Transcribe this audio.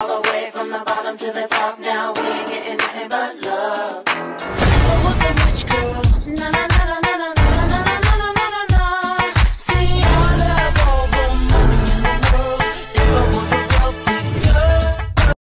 All the way from the bottom to the top now we